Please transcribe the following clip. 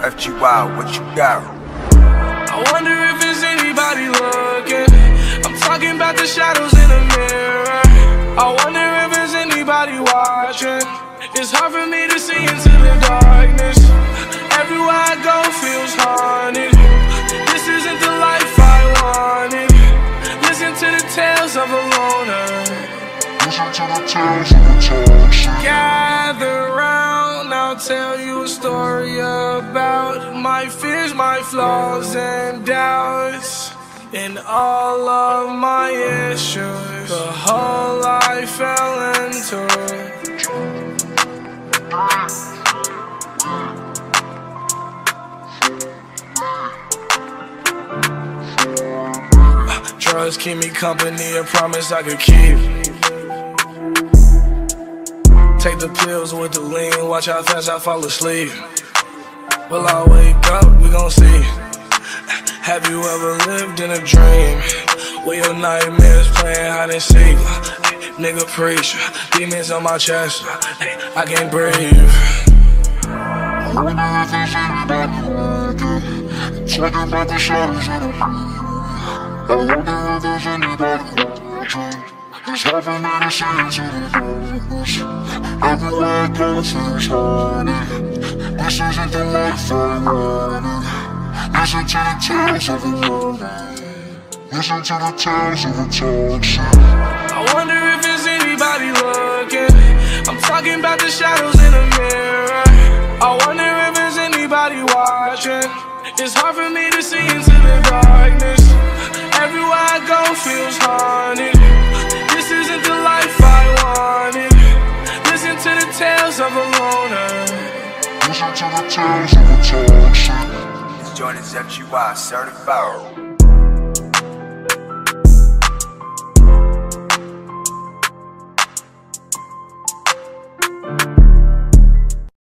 FGY, what you got? I wonder if it's anybody looking. I'm talking about the shadows in the mirror. I wonder if it's anybody watching. It's hard for me to see into the darkness. Everywhere I go feels haunted. This isn't the life I wanted. Listen to the tales of a loner. Listen to the tales of the toxic. Gather round, I'll tell you a story my fears, my flaws, and doubts. And all of my issues, the hole I fell into. Drugs keep me company, a promise I could keep. Take the pills with the lean, watch how fast I fall asleep. Will I wake up? We gon' see. Have you ever lived in a dream? Where your nightmares playing hide and seek? Nigga preach, demons on my chest, I can't breathe. Talking about the shadows in the. It's hard for me to see into the darkness. Everywhere I go haunted. This isn't the life I wanted. Listen to the tales of the lonely. Listen to the tales of the toxic. I wonder if it's anybody looking. I'm talking about the shadows in the mirror. I wonder if it's anybody watching. It's hard for me to see into the darkness. Is FGY certified.